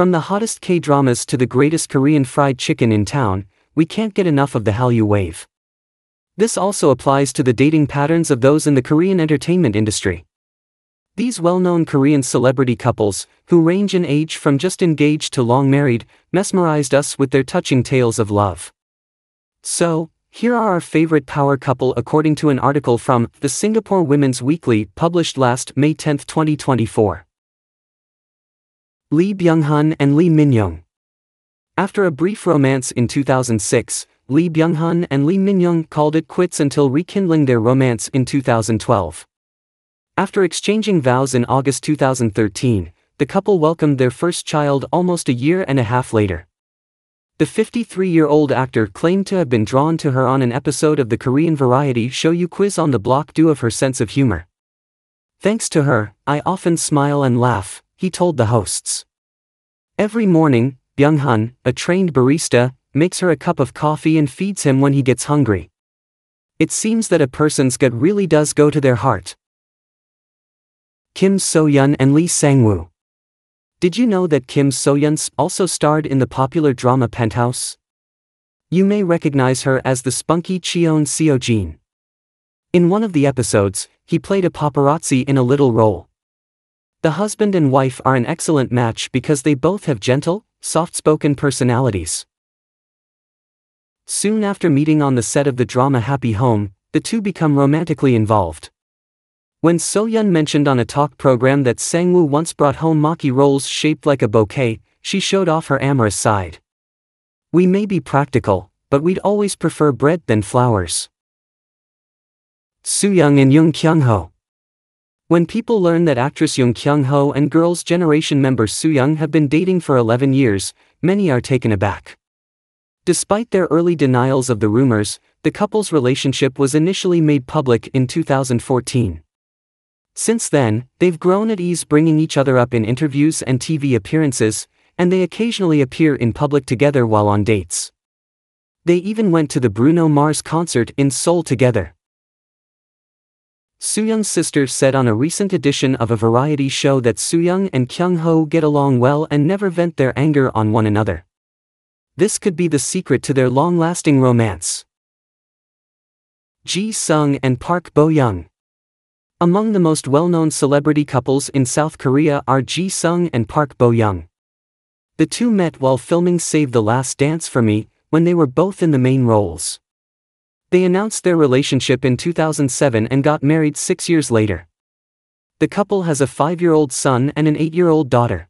From the hottest K-dramas to the greatest Korean fried chicken in town, we can't get enough of the Hallyu wave. This also applies to the dating patterns of those in the Korean entertainment industry. These well-known Korean celebrity couples, who range in age from just engaged to long married, mesmerized us with their touching tales of love. So, here are our favorite power couple according to an article from the Singapore Women's Weekly published last May 10, 2024. Lee Byung-hun and Lee Min-young. After a brief romance in 2006, Lee Byung-hun and Lee Min-young called it quits until rekindling their romance in 2012. After exchanging vows in August 2013, the couple welcomed their first child almost a year and a half later. The 53-year-old actor claimed to have been drawn to her on an episode of the Korean variety show You Quiz on the Block due of her sense of humor. Thanks to her, I often smile and laugh, he told the hosts. Every morning, Byung-hun, a trained barista, makes her a cup of coffee and feeds him when he gets hungry. It seems that a person's gut really does go to their heart. Kim So-yeon and Lee Sang-woo. Did you know that Kim So-yeon also starred in the popular drama Penthouse? You may recognize her as the spunky Cheon Seo-jin. In one of the episodes, he played a paparazzi in a little role. The husband and wife are an excellent match because they both have gentle, soft-spoken personalities. Soon after meeting on the set of the drama Happy Home, the two become romantically involved. When So-yeon mentioned on a talk program that Sang-woo once brought home maki rolls shaped like a bouquet, she showed off her amorous side. We may be practical, but we'd always prefer bread than flowers. Soo-young and Jung Kyung-ho When people learn that actress Jung Kyung-ho and Girls' Generation member Soo-young have been dating for 11 years, many are taken aback. Despite their early denials of the rumors, the couple's relationship was initially made public in 2014. Since then, they've grown at ease bringing each other up in interviews and TV appearances, and they occasionally appear in public together while on dates. They even went to the Bruno Mars concert in Seoul together. Soo-young's sister said on a recent edition of a variety show that Soo-young and Kyung-ho get along well and never vent their anger on one another. This could be the secret to their long-lasting romance. Ji Sung and Park Bo-young among the most well-known celebrity couples in South Korea are Ji Sung and Park Bo-young. The two met while filming Save the Last Dance for Me, when they were both in the main roles. They announced their relationship in 2007 and got married six years later. The couple has a five-year-old son and an eight-year-old daughter.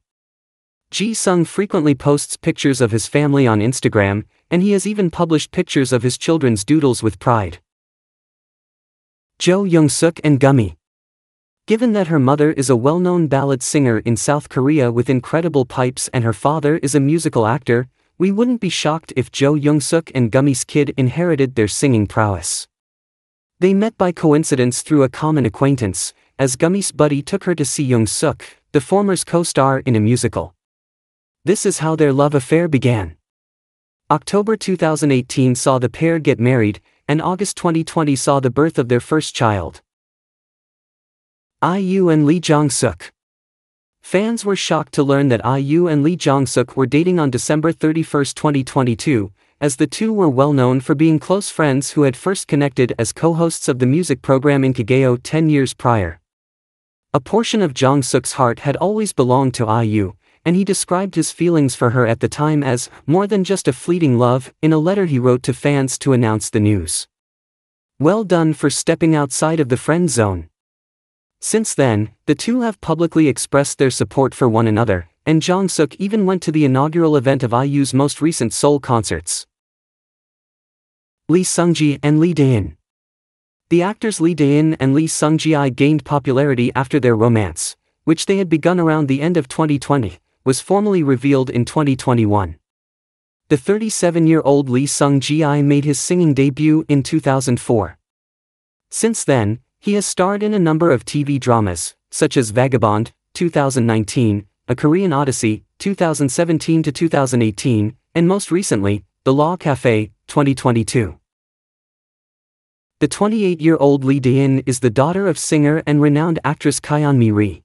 Ji Sung frequently posts pictures of his family on Instagram, and he has even published pictures of his children's doodles with pride. Jo Young-suk and Gummy Given that her mother is a well-known ballad singer in South Korea with incredible pipes and her father is a musical actor, we wouldn't be shocked if Jo Young-suk and Gummy's kid inherited their singing prowess. They met by coincidence through a common acquaintance, as Gummy's buddy took her to see Young-suk, the former's co-star in a musical. This is how their love affair began. October 2018 saw the pair get married, and August 2020 saw the birth of their first child. IU and Lee Jong-suk. Fans were shocked to learn that IU and Lee Jong-suk were dating on December 31, 2022, as the two were well known for being close friends who had first connected as co-hosts of the music program Inkigayo 10 years prior. A portion of Jong-suk's heart had always belonged to IU, and he described his feelings for her at the time as more than just a fleeting love in a letter he wrote to fans to announce the news. Well done for stepping outside of the friend zone. Since then, the two have publicly expressed their support for one another, and Jong-suk even went to the inaugural event of IU's most recent Seoul concerts. Lee Seung-gi and Lee Dae-in The actors Lee Dae-in and Lee Seung-gi gained popularity after their romance, which they had begun around the end of 2020, was formally revealed in 2021. The 37-year-old Lee Seung-gi made his singing debut in 2004. Since then, he has starred in a number of TV dramas, such as Vagabond, 2019, A Korean Odyssey, 2017 to 2018, and most recently, The Law Cafe, 2022. The 28-year-old Lee Dae-in is the daughter of singer and renowned actress Kyeon Mi Ri.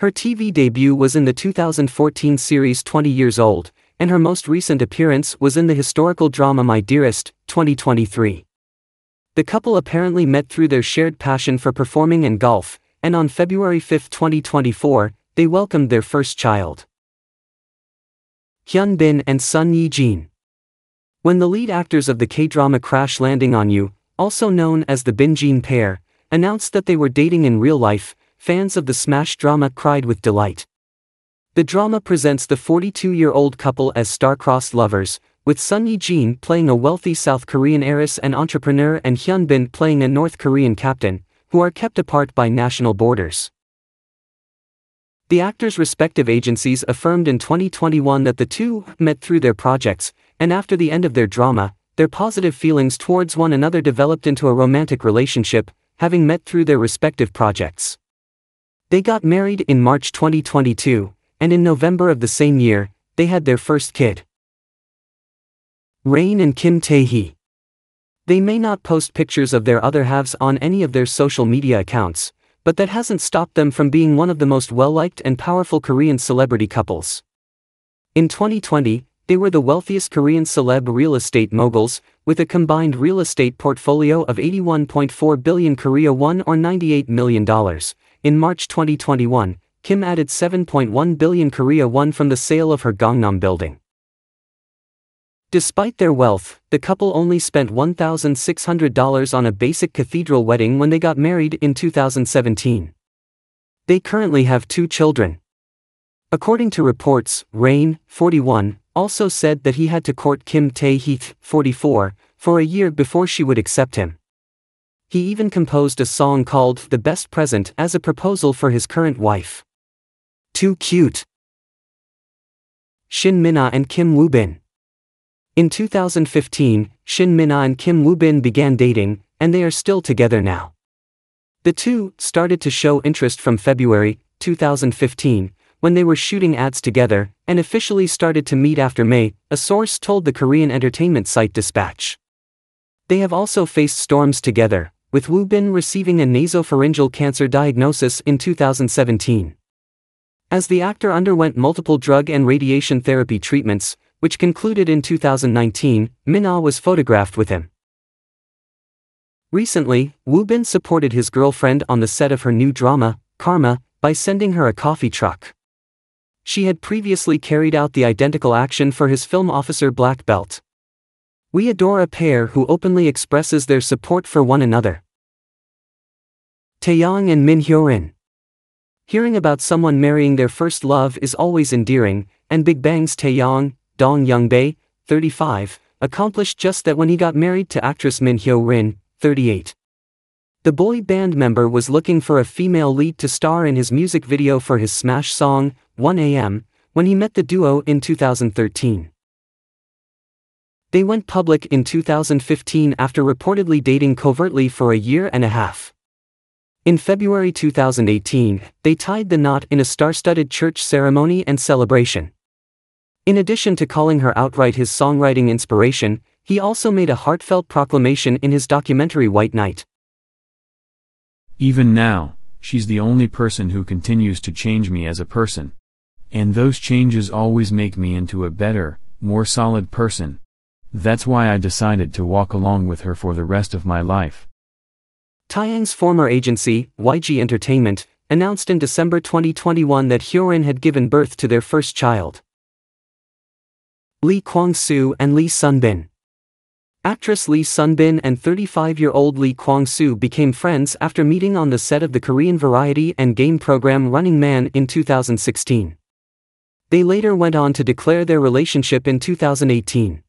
Her TV debut was in the 2014 series 20 Years Old, and her most recent appearance was in the historical drama My Dearest, 2023. The couple apparently met through their shared passion for performing and golf, and on February 5, 2024, they welcomed their first child. Hyun Bin and Son Ye Jin. When the lead actors of the K-drama Crash Landing on You, also known as the Bin Jin pair, announced that they were dating in real life, fans of the smash drama cried with delight. The drama presents the 42-year-old couple as star-crossed lovers, with Son Ye Jin playing a wealthy South Korean heiress and entrepreneur and Hyun Bin playing a North Korean captain, who are kept apart by national borders. The actors' respective agencies affirmed in 2021 that the two met through their projects, and after the end of their drama, their positive feelings towards one another developed into a romantic relationship, having met through their respective projects. They got married in March 2022, and in November of the same year, they had their first kid. Rain and Kim Tae-hee. They may not post pictures of their other halves on any of their social media accounts, but that hasn't stopped them from being one of the most well-liked and powerful Korean celebrity couples. In 2020, they were the wealthiest Korean celeb real estate moguls, with a combined real estate portfolio of 81.4 billion Korea won or $98 million, in March 2021, Kim added 7.1 billion Korea won from the sale of her Gangnam building. Despite their wealth, the couple only spent $1,600 on a basic cathedral wedding when they got married in 2017. They currently have two children. According to reports, Rain, 41, also said that he had to court Kim Tae-hee, 44, for a year before she would accept him. He even composed a song called The Best Present as a proposal for his current wife. Too cute. Shin Minna and Kim Woo-bin. In 2015, Shin Minna and Kim Woo-bin began dating, and they are still together now. The two started to show interest from February 2015, when they were shooting ads together, and officially started to meet after May, a source told the Korean entertainment site Dispatch. They have also faced storms together, with Woo Bin receiving a nasopharyngeal cancer diagnosis in 2017. As the actor underwent multiple drug and radiation therapy treatments, which concluded in 2019, Minna was photographed with him. Recently, Woo Bin supported his girlfriend on the set of her new drama, Karma, by sending her a coffee truck. She had previously carried out the identical action for his film officer Black Belt. We adore a pair who openly expresses their support for one another. Taeyang and Min Hyo-rin. Hearing about someone marrying their first love is always endearing, and Big Bang's Taeyang, Dong Youngbae, 35, accomplished just that when he got married to actress Min Hyo-rin, 38. The boy band member was looking for a female lead to star in his music video for his smash song, 1am, when he met the duo in 2013. They went public in 2015 after reportedly dating covertly for a year and a half. In February 2018, they tied the knot in a star-studded church ceremony and celebration. In addition to calling her outright his songwriting inspiration, he also made a heartfelt proclamation in his documentary White Knight. Even now, she's the only person who continues to change me as a person. And those changes always make me into a better, more solid person. That's why I decided to walk along with her for the rest of my life. Taeyang's former agency, YG Entertainment, announced in December 2021 that Hyorin had given birth to their first child. Lee Kwang-soo and Lee Sun-bin. Actress Lee Sun-bin and 35-year-old Lee Kwang-soo became friends after meeting on the set of the Korean variety and game program Running Man in 2016. They later went on to declare their relationship in 2018.